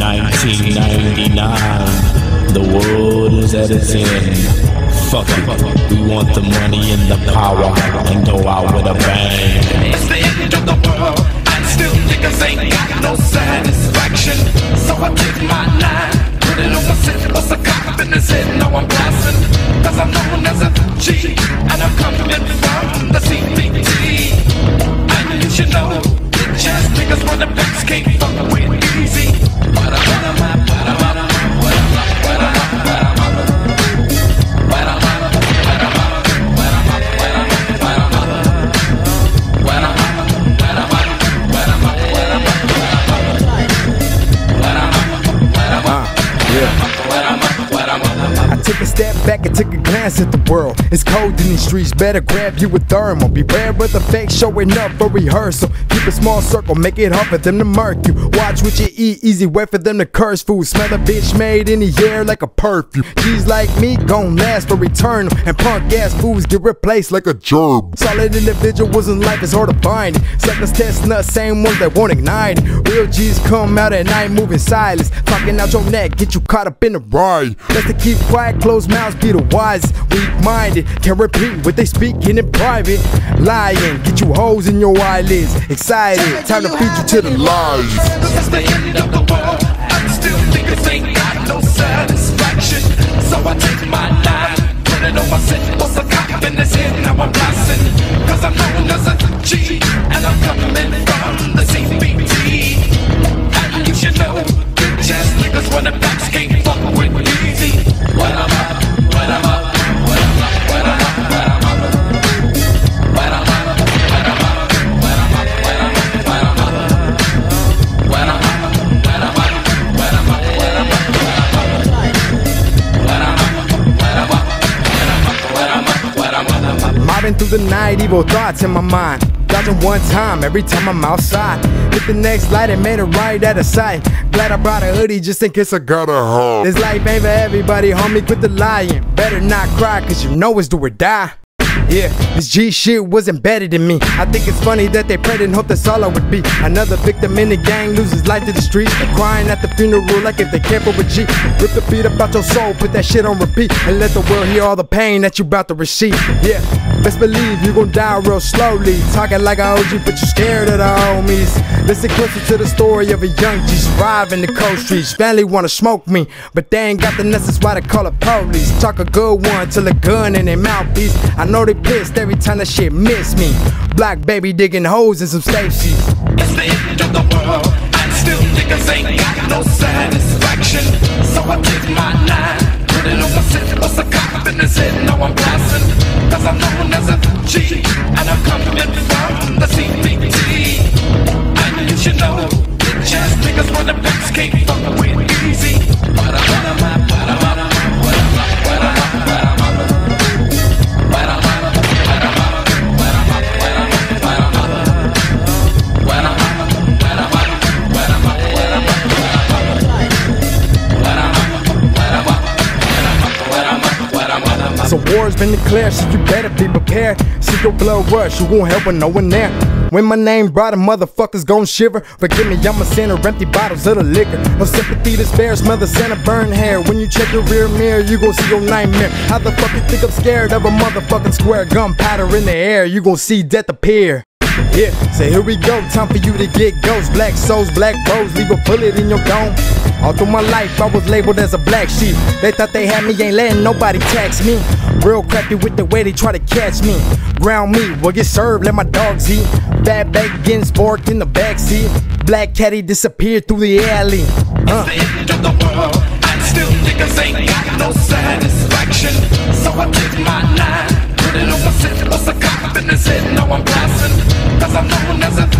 1999. The world is at its end. Fuck it. We want the money and the power and go out with a bang. It's the end of the world, and still niggas ain't got no satisfaction. So I take my nine, Mike. Step back and took a glance at the world. It's cold in these streets, better grab you a thermal. Beware of the fake showing up for rehearsal. Keep a small circle, make it hard for them to murk you. Watch what you eat, easy way for them to curse food. Smell a bitch made in the air like a perfume. G's like me gon' last for eternal. And punk ass fools get replaced like a germ. Solid individuals in life is hard to find. Suckers test nuts, same ones that won't ignite. Real G's come out at night moving silence. Talking out your neck, get you caught up in the ride. Best to keep quiet, closed mouths be the wise. Weak minded, can repeat what they speaking in private. Lying, get you holes in your eyelids. Excited, time to feed you to the lies. This is the end of the world, and still niggas ain't got no satisfaction. So I take my nine, put it on my set, bust a cop in his head. Now I'm blasting, cause I'm known as a G, and I'm coming from the CPT. And you should know, bitch ass niggas run the backs night, evil thoughts in my mind. Dodging one time every time I'm outside. Hit the next light and made it right out of sight. Glad I brought a hoodie just in case I got a home. This life ain't for everybody, homie. Quit the lying. Better not cry, cause you know it's do or die. Yeah, this G shit was embedded in me. I think it's funny that they prayed and hoped that's all I would be. Another victim in the gang loses life to the streets. Crying at the funeral like if they care for a G. Rip the beat about your soul, put that shit on repeat. And let the world hear all the pain that you about to receive. Yeah, best believe you gon' die real slowly. Talking like a OG, but you scared of the homies. Listen closer to the story of a young G surviving the cold streets. Family wanna smoke me, but they ain't got the nuts, why they call it police. Talk a good one till a gun in their mouthpiece. I know they pissed every time that shit miss me. Black baby digging holes in some safe sheets. It's the end of the world, and still niggas ain't got no satisfaction. So I take my nine, G, So war's been declared, so you better be prepared. See your blood rush, you won't help with no one there. When my name brought a motherfuckers gon' shiver. Forgive me, I'm a sinner, empty bottles of the liquor. No sympathy, despair, smell the scent of burned hair. When you check your rear mirror, you gon' see your nightmare. How the fuck you think I'm scared of a motherfucking square gunpowder in the air? You gon' see death appear. Yeah, so here we go. Time for you to get ghosts. Black souls, black bows, leave a bullet in your dome. All through my life, I was labeled as a black sheep. They thought they had me, ain't letting nobody tax me. Real crappy with the way they try to catch me. Ground me, will get served, let my dogs eat. Bad back getting sporked in the backseat. Black caddy disappeared through the alley. Uh. the end of the world, and still niggas ain't got no satisfaction. So I take my nine, put it on my set, bust a cop in his head. Now I'm blasting, cause I'm known as a